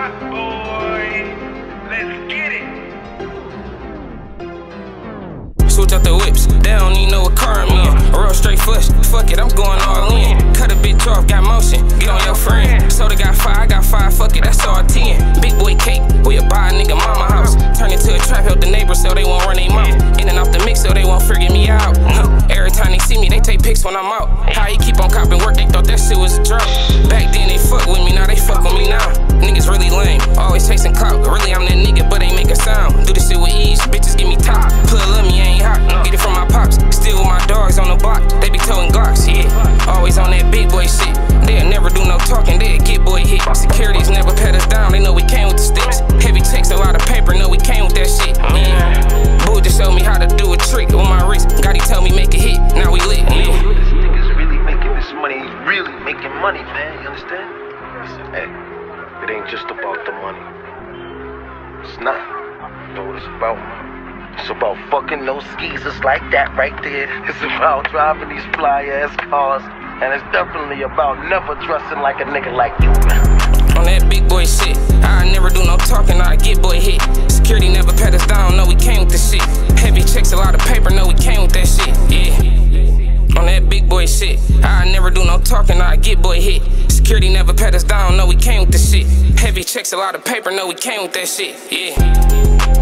Boy? Let's get it. Switch out the whips, they don't even know what car I'm in. Real straight flush, fuck it, I'm going all in. Cut a bitch off, got motion, get on your friend. Soda got five, I got five, fuck it, that's all 10. Big boy cake, we'll buy a nigga mama house. Turn into a trap, help the neighbors so they won't run their mouth. In and off the mix so they won't figure me out. Every time they see me, they take pics when I'm out. How he keep on copping work, they thought that shit was a drop. Back then He's really making money, man. You understand? Hey, it ain't just about the money. It's not. You know what it's about? It's about fucking those skeezers like that right there. It's about driving these fly ass cars. And it's definitely about never trusting like a nigga like you. On that big boy shit. I never do no talking, I get boy hit. Security never pat us down, no, we came with the shit. Boy shit. I never do no talking, I get boy hit. Security never pat us down, no, we came with the shit. Heavy checks, a lot of paper, no, we came with that shit, yeah.